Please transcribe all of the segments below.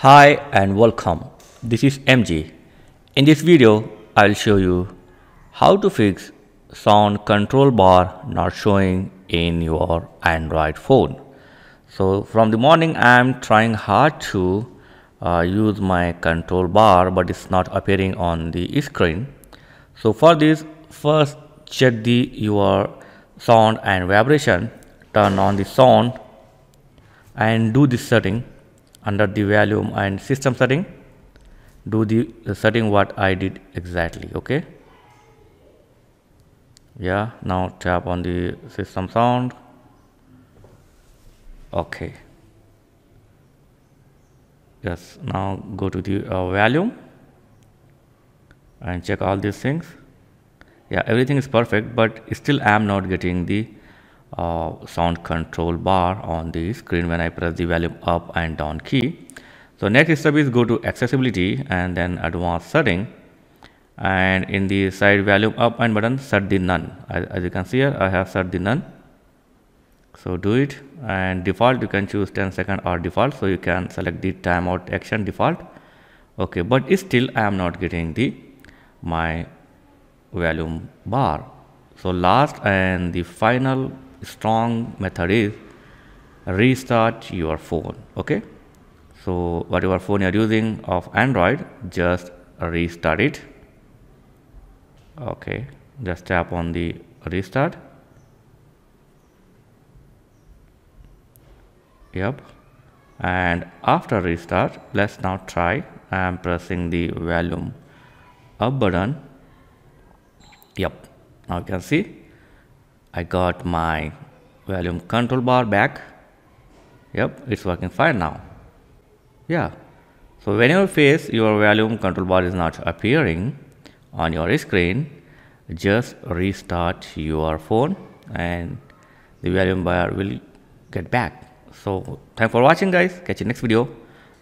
Hi and welcome. This is MJ. In this video, I'll show you how to fix sound control bar not showing in your Android phone. So from the morning, I'm trying hard to uh, use my control bar, but it's not appearing on the screen. So for this, first check the your sound and vibration, turn on the sound and do this setting under the volume and system setting do the, setting what I did exactly okay? Yeah now tap on the system sound. Okay. Yes now go to the uh, volume and check all these things. Yeah everything is perfect but still I am not getting the uh, sound control bar on the screen when I press the volume up and down key. So next step is go to accessibility and then advanced setting. And in the side volume up and button set the none. As, as you can see here I have set the none. So do it. And default you can choose 10 second or default. So you can select the timeout action default. Okay but still I am not getting the my volume bar. So last and the final strong method is restart your phone okay? So whatever phone you're using of android just restart it. Okay just tap on the restart. Yep and after restart let's now try i am pressing the volume up button. Yep now you can see I got my volume control bar back. Yep it's working fine now. Yeah. So whenever you face your volume control bar is not appearing on your screen just restart your phone and the volume bar will get back. So thanks for watching guys. Catch you next video.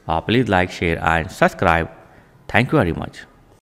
Uh, please like share and subscribe. Thank you very much